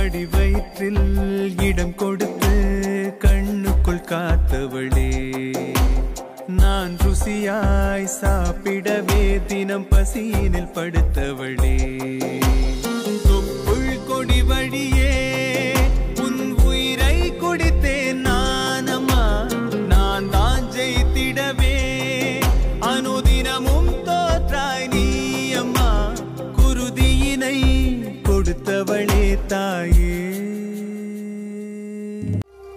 அடி வயிற்றில் இடம் கொடுத்து கண்ணுக்குள் காத்தவளே. நான் ருசியாய் சாப்பிடவே தினம் பசியினில் படுத்தவளே. தாயே.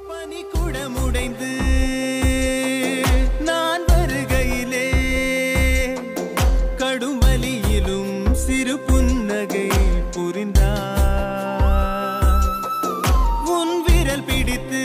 பனி குடமுடைந்து நான் வருகையிலே கடும் வலியிலும் சிறு புன்னகை புரிந்தா உன் விரல் பிடித்து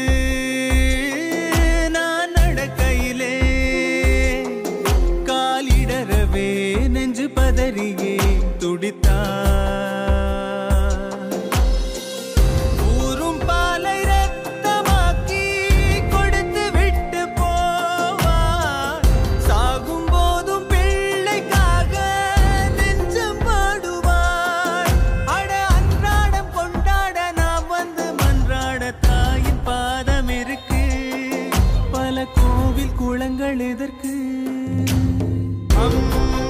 குளங்கள் எதற்கு? அம்மா